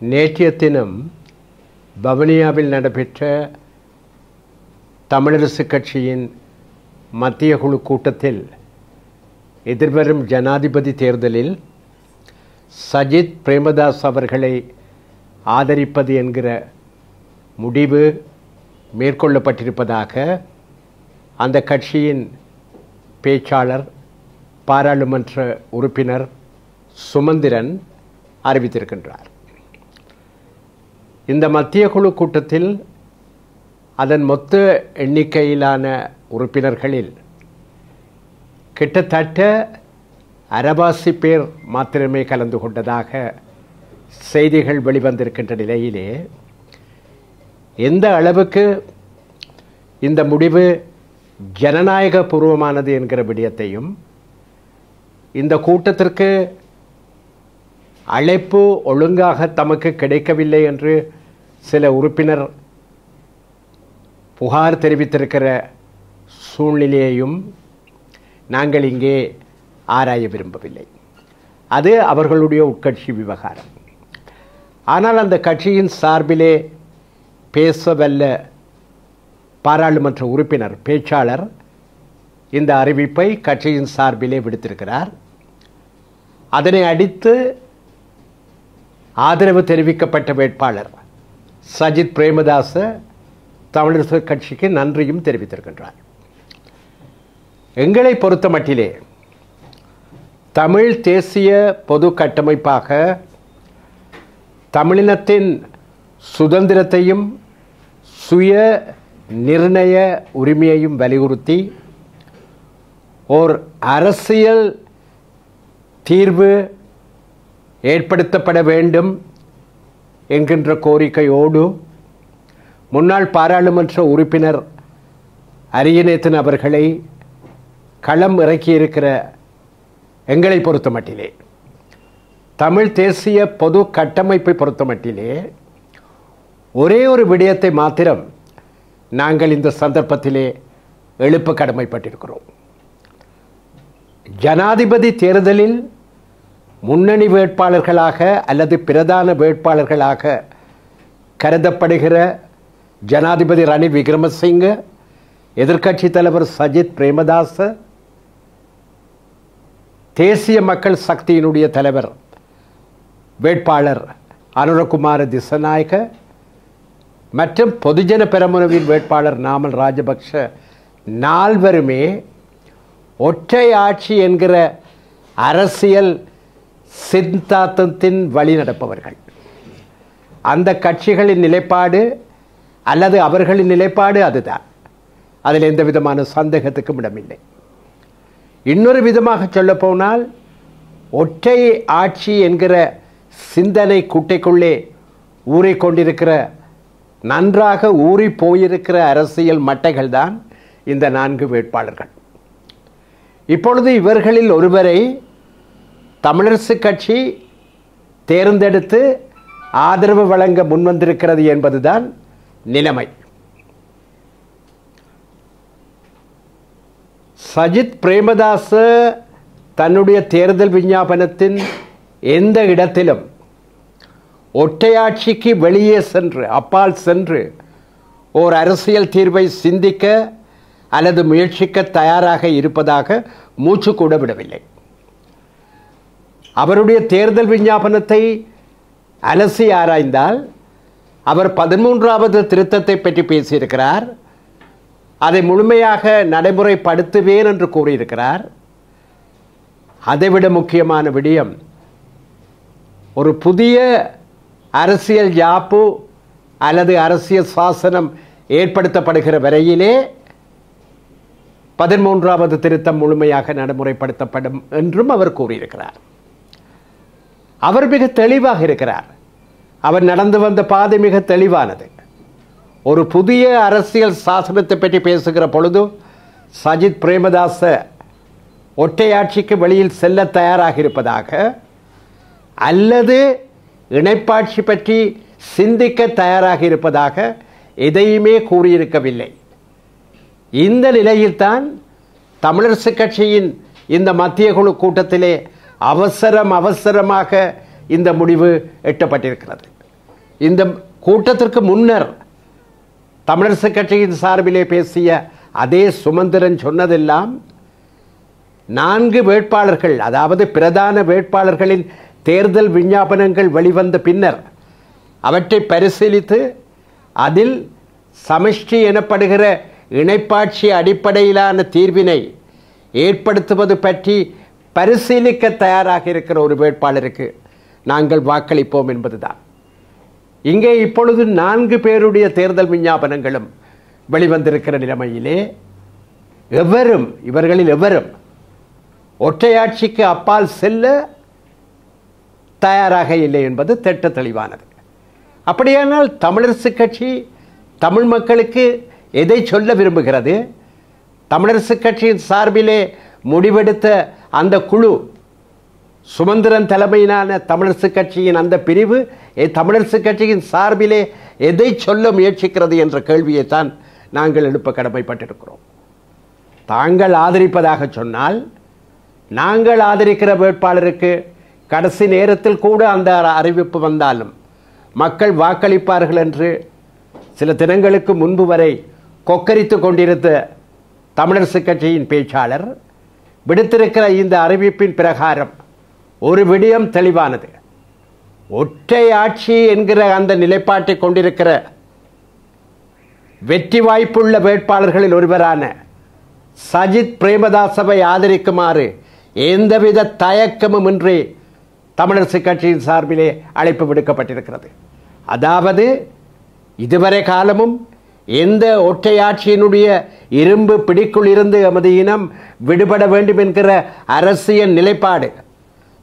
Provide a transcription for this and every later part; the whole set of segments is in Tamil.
நேற்றைய தினம் வவுனியாவில் நடைபெற்ற தமிழரசு கட்சியின் மத்திய குழு கூட்டத்தில் எதிர்வரும் ஜனாதிபதி தேர்தலில் சஜித் பிரேமதாஸ் அவர்களை ஆதரிப்பது என்கிற முடிவு மேற்கொள்ளப்பட்டிருப்பதாக அந்த கட்சியின் பேச்சாளர் பாராளுமன்ற உறுப்பினர் சுமந்திரன் அறிவித்திருக்கின்றார். இந்த மத்திய குழு கூட்டத்தில் அதன் மொத்த எண்ணிக்கையிலான உறுப்பினர்களில் கிட்டத்தட்ட அரபாசி பேர் மாத்திரமே கலந்து கொண்டதாக செய்திகள் வெளிவந்திருக்கின்ற நிலையிலே எந்த அளவுக்கு இந்த முடிவு ஜனநாயக பூர்வமானது என்கிற விடயத்தையும் இந்த கூட்டத்திற்கு அழைப்பு ஒழுங்காக தமக்கு கிடைக்கவில்லை என்று சில உறுப்பினர் புகார் தெரிவித்திருக்கிற சூழ்நிலையையும் நாங்கள் இங்கே ஆராய விரும்பவில்லை. அது அவர்களுடைய உட்கட்சி விவகாரம். ஆனால் அந்த கட்சியின் சார்பிலே பேசவல்ல பாராளுமன்ற உறுப்பினர் பேச்சாளர் இந்த அறிவிப்பை கட்சியின் சார்பிலே விடுத்திருக்கிறார். அதனை அடித்து ஆதரவு தெரிவிக்கப்பட்ட வேட்பாளர் சஜித் பிரேமதாச தமிழரசு கட்சிக்கு நன்றியும் தெரிவித்திருக்கின்றார். எங்களை பொறுத்த மட்டிலே தமிழ் தேசிய பொது கட்டமைப்பாக தமிழினத்தின் சுதந்திரத்தையும் சுய நிர்ணய உரிமையையும் வலியுறுத்தி ஓர் அரசியல் தீர்வு ஏற்படுத்தப்பட வேண்டும் என்கின்ற கோரிக்கையோடு முன்னாள் பாராளுமன்ற உறுப்பினர் அரியநேத்தன் அவர்களை களம் இறக்கியிருக்கிற எங்களை பொறுத்த மட்டிலே தமிழ் தேசிய பொது கட்டமைப்பை பொறுத்த மட்டிலே ஒரே ஒரு விடயத்தை மாத்திரம் நாங்கள் இந்த சந்தர்ப்பத்திலே எழுப்ப கடமைப்பட்டிருக்கிறோம். ஜனாதிபதி தேர்தலில் முன்னணி வேட்பாளர்களாக அல்லது பிரதான வேட்பாளர்களாக கருதப்படுகிற ஜனாதிபதி ரணில் விக்ரமசிங்க எதிர்க்கட்சி தலைவர் சஜித் பிரேமதாச தேசிய மக்கள் சக்தியினுடைய தலைவர் வேட்பாளர் அனுரகுமார திசநாயக மற்றும் பொதுஜன பெரமுனவின் வேட்பாளர் நாமல் ராஜபக்ஷ நால்வருமே ஒற்றை ஆட்சி என்கிற அரசியல் சித்தாந்தத்தின் வழி நடப்பவர்கள். அந்த கட்சிகளின் நிலைப்பாடு அல்லது அவர்களின் நிலைப்பாடு அதுதான். அதில் எந்த விதமான சந்தேகத்துக்கும் இடமில்லை. இன்னொரு விதமாக சொல்லப்போனால் ஒற்றை ஆட்சி என்கிற சிந்தனை குட்டைக்குள்ளே ஊறிக்கொண்டிருக்கிற நன்றாக ஊறி போயிருக்கிற அரசியல் மட்டைகள் தான் இந்த நான்கு வேட்பாளர்கள். இப்பொழுது இவர்களில் ஒருவரை தமிழரசு கட்சி தேர்ந்தெடுத்து ஆதரவு வழங்க முன்வந்திருக்கிறது என்பதுதான் நிலைமை. சஜித் பிரேமதாச தன்னுடைய தேர்தல் விஞ்ஞாபனத்தின் எந்த இடத்திலும் ஒற்றையாட்சிக்கு வெளியே சென்று அப்பால் சென்று ஓர் அரசியல் தீர்வை சிந்திக்க அல்லது முயற்சிக்க தயாராக இருப்பதாக மூச்சு கூட விடவில்லை. அவருடைய தேர்தல் விஞ்ஞாபனத்தை அலசி ஆராய்ந்தால் அவர் பதிமூன்றாவது திருத்தத்தை பற்றி பேசியிருக்கிறார். அதை முழுமையாக நடைமுறைப்படுத்துவேன் என்று கூறியிருக்கிறார். அதைவிட முக்கியமான விடயம் ஒரு புதிய அரசியல் யாப்பு அல்லது அரசியல் சாசனம் ஏற்படுத்தப்படுகிற வரையிலே பதிமூன்றாவது திருத்தம் முழுமையாக நடைமுறைப்படுத்தப்படும் என்றும் அவர் கூறியிருக்கிறார். அவர் மிக தெளிவாக இருக்கிறார். அவர் நடந்து வந்த பாதை மிக தெளிவானது. ஒரு புதிய அரசியல் சாசனத்தை பற்றி பேசுகிற பொழுது சஜித் பிரேமதாச ஒற்றையாட்சிக்கு வெளியில் செல்ல தயாராக இருப்பதாக அல்லது இணைப்பாட்சி பற்றி சிந்திக்க தயாராக இருப்பதாக எதையுமே கூறியிருக்கவில்லை. இந்த நிலையில்தான் தமிழரசு கட்சியின் இந்த மத்திய குழு கூட்டத்திலே அவசரம் அவசரமாக இந்த முடிவு எட்டப்பட்டிருக்கிறது. இந்த கூட்டத்திற்கு முன்னர் தமிழரசு கட்சியின் சார்பிலே பேசிய அதே சுமந்திரன் சொன்னதெல்லாம் நான்கு வேட்பாளர்கள் அதாவது பிரதான வேட்பாளர்களின் தேர்தல் விஞ்ஞாபனங்கள் வெளிவந்த பின்னர் அவற்றை பரிசீலித்து அதில் சமஷ்டி எனப்படுகிற இணைப்பாட்சி அடிப்படையிலான தீர்வினை ஏற்படுத்துவது பற்றி பரிசீலிக்க தயாராக இருக்கிற ஒரு வேட்பாளருக்கு நாங்கள் வாக்களிப்போம் என்பதுதான். இங்கே இப்பொழுது நான்கு பேருடைய தேர்தல் விஞ்ஞாபனங்களும் வெளிவந்திருக்கிற நிலைமையிலே எவரும் இவர்களில் எவரும் ஒற்றையாட்சிக்கு அப்பால் செல்ல தயாராக இல்லை என்பது திட்ட தெளிவானது. அப்படியானால் தமிழரசு கட்சி தமிழ் மக்களுக்கு எதை சொல்ல விரும்புகிறது? தமிழரசு கட்சியின் சார்பிலே முடிவெடுத்த அந்த குழு சுமந்திரன் தலைமையிலான தமிழரசு கட்சியின் அந்த பிரிவு எ- தமிழரசு கட்சியின் சார்பிலே எதை சொல்ல முயற்சிக்கிறது என்ற கேள்வியை தான் நாங்கள் எழுப்ப கடமைப்பட்டிருக்கிறோம். தாங்கள் ஆதரிப்பதாக சொன்னால் நாங்கள் ஆதரிக்கிற வேட்பாளருக்கு கடைசி நேரத்தில் கூட அந்த அறிவிப்பு வந்தாலும் மக்கள் வாக்களிப்பார்கள் என்று சில தினங்களுக்கு முன்பு வரை கொக்கரித்து கொண்டிருந்த தமிழரசு கட்சியின் பேச்சாளர் விடுத்திருக்கிற இந்த அறிவிப்பின் பிரகாரம் ஒரு விடயம் தெளிவானது. ஒற்றை ஆட்சி என்கிற அந்த நிலைப்பாட்டை கொண்டிருக்கிற வெற்றி வாய்ப்புள்ள வேட்பாளர்களில் ஒருவரான சஜித் பிரேமதாசவை ஆதரிக்குமாறு எந்தவித தயக்கமும் இன்றி தமிழரசு கட்சியின் சார்பிலே அழைப்பு விடுக்கப்பட்டிருக்கிறது. அதாவது இதுவரை காலமும் எந்த ஒற்றையாட்சியினுடைய இரும்பு பிடிக்குள் இருந்து எமது இனம் விடுபட வேண்டும் என்கிற அரசியல் நிலைப்பாடு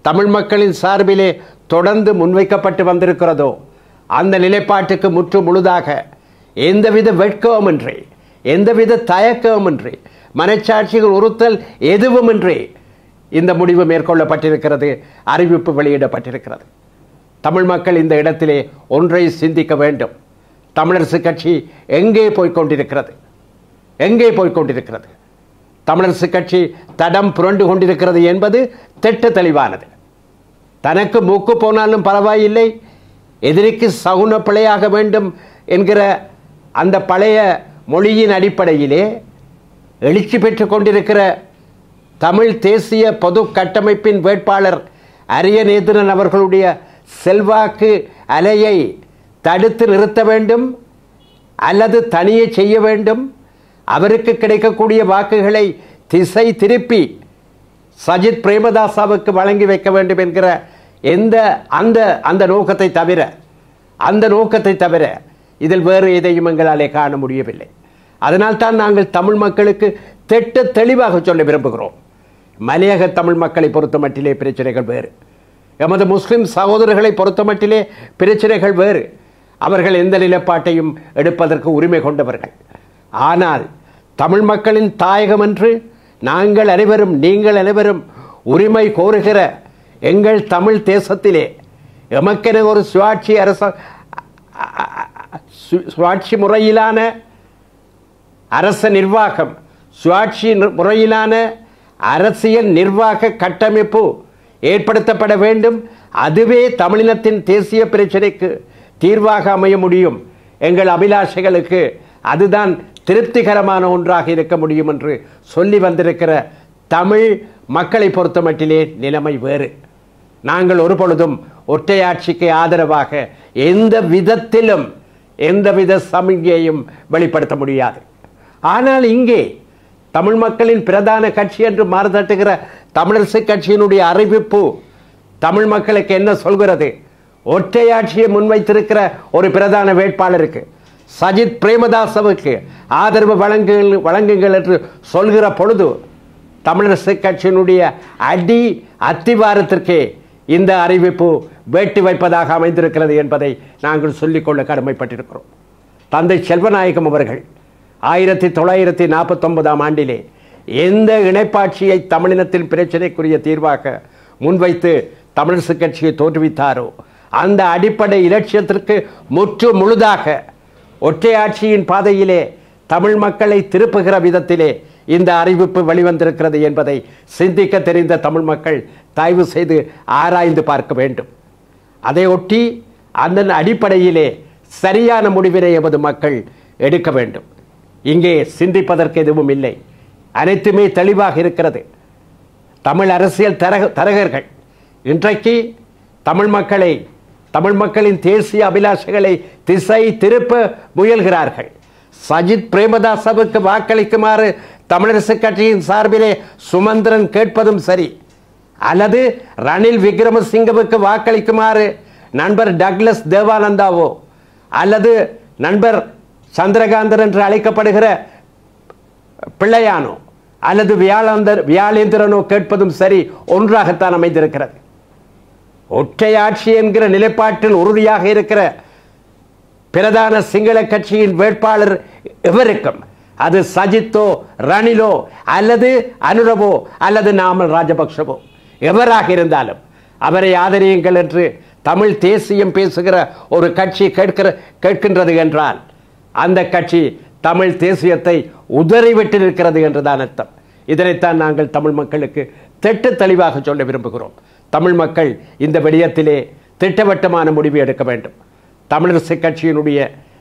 தமிழ் மக்களின் சார்பிலே தொடர்ந்து முன்வைக்கப்பட்டு வந்திருக்கிறதோ அந்த நிலைப்பாட்டுக்கு முற்று முழுதாக எந்தவித வெட்கமின்றி எந்தவித தயக்கமின்றி மனச்சாட்சிகள் உறுத்தல் எதுவுமின்றி இந்த முடிவு மேற்கொள்ளப்பட்டிருக்கிறது அறிவிப்பு வெளியிடப்பட்டிருக்கிறது. தமிழ் மக்கள் இந்த இடத்திலே ஒன்றை சிந்திக்க வேண்டும். தமிழரசு கட்சி எங்கே போய்கொண்டிருக்கிறது எங்கே போய்க் கொண்டிருக்கிறது தமிழரசு கட்சி தடம் புரண்டு கொண்டிருக்கிறது என்பது திட்ட தெளிவானது. தனக்கு மூக்கு போனாலும் பரவாயில்லை எதிரிக்கு சகுன பிழையாக வேண்டும் என்கிற அந்த பழைய மொழியின் அடிப்படையிலே எழுச்சி பெற்று கொண்டிருக்கிற தமிழ் தேசிய பொது கட்டமைப்பின் வேட்பாளர் அரியநேந்திரன் அவர்களுடைய செல்வாக்கு அலையை தடுத்து நிறுத்த வேண்டும் அல்லது தனியே செய்ய வேண்டும். அவருக்கு கிடைக்கக்கூடிய வாக்குகளை திசை திருப்பி சஜித் பிரேமதாசாவுக்கு வழங்கி வைக்க வேண்டும் என்கிற எந்த அந்த அந்த நோக்கத்தை தவிர அந்த நோக்கத்தை தவிர இதில் வேறு எதையும் எங்களாலே காண முடியவில்லை. அதனால் தான் நாங்கள் தமிழ் மக்களுக்கு திட்ட தெளிவாக சொல்ல விரும்புகிறோம். மலையக தமிழ் மக்களை பொறுத்த மட்டிலே பிரச்சனைகள் வேறு. எமது முஸ்லிம் சகோதரர்களை பொறுத்த மட்டிலே பிரச்சனைகள் வேறு. அவர்கள் எந்த நிலைப்பாட்டையும் எடுப்பதற்கு உரிமை கொண்டவர்கள். ஆனால் தமிழ் மக்களின் தாயகம் என்று நாங்கள் அனைவரும் நீங்கள் அனைவரும் உரிமை கோருகிற எங்கள் தமிழ் தேசத்திலே எமக்கென ஒரு சுயாட்சி அரச சு- சுயாட்சி முறையிலான அரச நிர்வாகம் சுயாட்சி முறையிலான அரசியல் நிர்வாக கட்டமைப்பு ஏற்படுத்தப்பட வேண்டும். அதுவே தமிழினத்தின் தேசிய பிரச்சனைக்கு தீர்வாக அமைய முடியும். எங்கள் அபிலாஷைகளுக்கு அதுதான் திருப்திகரமான ஒன்றாக இருக்க முடியும் என்று சொல்லி வந்திருக்கிற தமிழ் மக்களை பொறுத்தமட்டிலே நிலைமை வேறு. நாங்கள் ஒரு பொழுதும் ஒற்றையாட்சிக்கு ஆதரவாக எந்த விதத்திலும் எந்தவித சமிகையையும் வெளிப்படுத்த முடியாது. ஆனால் இங்கே தமிழ் மக்களின் பிரதான கட்சி என்று மாறுதட்டுகிற தமிழரசு கட்சியினுடைய அறிவிப்பு தமிழ் மக்களுக்கு என்ன சொல்கிறது? ஒற்றையாட்சியை முன்வைத்திருக்கிற ஒரு பிரதான வேட்பாளருக்கு சஜித் பிரேமதாசவுக்கு ஆதரவு வழங்குங்கள் வழங்குங்கள் என்று சொல்கிற பொழுது தமிழரசு கட்சியினுடைய அடி அத்திவாரத்திற்கே இந்த அறிவிப்பு வேட்டி வைப்பதாக அமைந்திருக்கிறது என்பதை நாங்கள் சொல்லிக்கொள்ள கடமைப்பட்டிருக்கிறோம். தந்தை செல்வநாயகம் அவர்கள் ஆயிரத்தி தொள்ளாயிரத்தி நாற்பத்தொன்பதாம் ஆண்டிலே எந்த இணைப்பாட்சியை தமிழினத்தின் பிரச்சனைக்குரிய தீர்வாக முன்வைத்து தமிழரசு கட்சியை தோற்றுவித்தாரோ அந்த அடிப்படை இலட்சியத்திற்கு முற்று முழுதாக ஒற்றையாட்சியின் பாதையிலே தமிழ் மக்களை திருப்புகிற விதத்திலே இந்த அறிவிப்பு வெளிவந்திருக்கிறது என்பதை சிந்திக்க தெரிந்த தமிழ் மக்கள் தயவு செய்து ஆராய்ந்து பார்க்க வேண்டும். அதை ஒட்டி அந்த அடிப்படையிலே சரியான முடிவினை எமது மக்கள் எடுக்க வேண்டும். இங்கே சிந்திப்பதற்கு எதுவும் இல்லை. அனைத்துமே தெளிவாக இருக்கிறது. தமிழ் அரசியல் தரக தரகர்கள் இன்றைக்கு தமிழ் மக்களை தமிழ் மக்களின் தேசிய அபிலாஷைகளை திசை திருப்ப முயல்கிறார்கள். சஜித் பிரேமதாசவுக்கு வாக்களிக்குமாறு தமிழரசு கட்சியின் சார்பிலே சுமந்திரன் கேட்பதும் சரி. அல்லது ரணில் விக்ரமசிங்கவுக்கு வாக்களிக்குமாறு நண்பர் டக்ளஸ் தேவானந்தாவோ அல்லது நண்பர் சந்திரகாந்தர் என்று அழைக்கப்படுகிற பிள்ளையானோ அல்லது வியாழந்தர் வியாழேந்திரனோ கேட்பதும் சரி ஒன்றாகத்தான் அமைந்திருக்கிறது. ஒற்றை ஆட்சி என்கிற நிலைப்பாட்டில் உறுதியாக இருக்கிற பிரதான சிங்கள கட்சியின் வேட்பாளர் எவருக்கும்? அது சஜித்தோ ரணிலோ அல்லது அனுரவோ அல்லது நாமல் ராஜபக்ஷவோ. எவராக இருந்தாலும் அவரை ஆதரியுங்கள் என்று தமிழ் தேசியம் பேசுகிற ஒரு கட்சி கேட்கிற கேட்கின்றது என்றால் அந்த கட்சி தமிழ் தேசியத்தை உதறிவிட்டிருக்கிறது என்றுதான் அர்த்தம். இதனைத்தான் நாங்கள் தமிழ் மக்களுக்கு தெட்டு தெளிவாக சொல்ல விரும்புகிறோம். தமிழ் மக்கள் இந்த விடயத்திலே திட்டவட்டமான முடிவு எடுக்க வேண்டும். தமிழரசு கட்சியினுடைய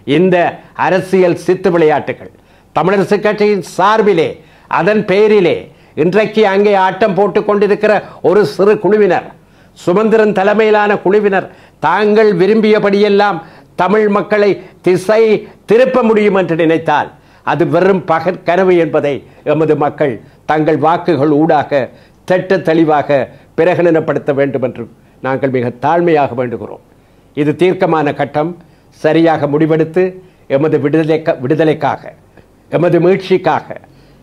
இந்த அரசியல் சித்து விளையாட்டுகள் தமிழரசு கட்சியின் சார்பிலே அதன் பெயரிலே இன்றைக்கு அங்கே ஆட்டம் போட்டுக் கொண்டிருக்கிற ஒரு சிறு குழுவினர் சுமந்திரன் தலைமையிலான குழுவினர் தாங்கள் விரும்பியபடியெல்லாம் தமிழ் மக்களை திசை திருப்ப முடியும் என்று நினைத்தால் அது வெறும் பகற்கனவு என்பதை எமது மக்கள் தங்கள் வாக்குகள் ஊடாக திட்ட தெளிவாக பிரகடனப்படுத்த வேண்டும் என்று நாங்கள் மிக தாழ்மையாக வேண்டுகிறோம். இது தீர்க்கமான கட்டம். சரியாக முடிவெடுத்து எமது விடுதலை விடுதலைக்காக எமது மீட்சிக்காக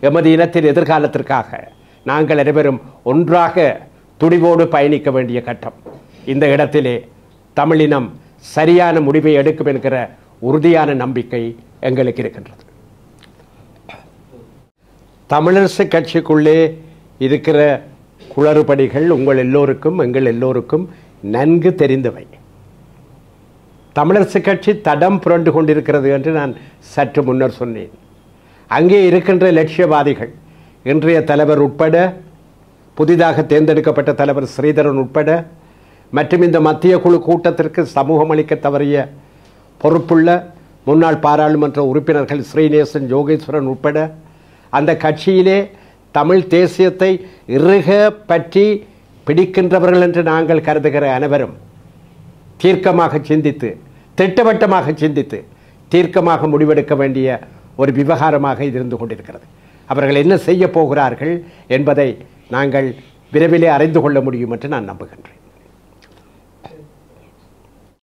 எமது இனத்தின் எதிர்காலத்திற்காக நாங்கள் அனைவரும் ஒன்றாக துடிவோடு பயணிக்க வேண்டிய கட்டம். இந்த இடத்திலே தமிழினம் சரியான முடிவை எடுக்கும் என்கிற உறுதியான நம்பிக்கை எங்களுக்கு இருக்கின்றது. தமிழரசு கட்சிக்குள்ளே இருக்கிற குளறுபடிகள் உங்கள் எல்லோருக்கும் எங்கள் எல்லோருக்கும் நன்கு தெரிந்தவை. தமிழரசு கட்சி தடம் புரண்டு கொண்டிருக்கிறது என்று நான் சற்று முன்னர் சொன்னேன். அங்கே இருக்கின்ற லட்சியவாதிகள் இன்றைய தலைவர் உட்பட புதிதாக தேர்ந்தெடுக்கப்பட்ட தலைவர் ஸ்ரீதரன் உட்பட மற்றும் இந்த மத்திய குழு கூட்டத்திற்கு சமூகம் அளிக்க தவறிய பொறுப்புள்ள முன்னாள் பாராளுமன்ற உறுப்பினர்கள் ஸ்ரீநேசன் யோகேஸ்வரன் உட்பட அந்த கட்சியிலே தமிழ் தேசியத்தை இறுக பற்றி பிடிக்கின்றவர்கள் என்று நாங்கள் கருதுகிற அனைவரும் தீர்க்கமாக சிந்தித்து திட்டவட்டமாக சிந்தித்து தீர்க்கமாக முடிவெடுக்க வேண்டிய ஒரு விவகாரமாக இது இருந்து கொண்டிருக்கிறது. அவர்கள் என்ன செய்ய போகிறார்கள் என்பதை நாங்கள் விரைவிலே அறிந்து கொள்ள முடியும் என்று நான் நம்புகின்றேன்.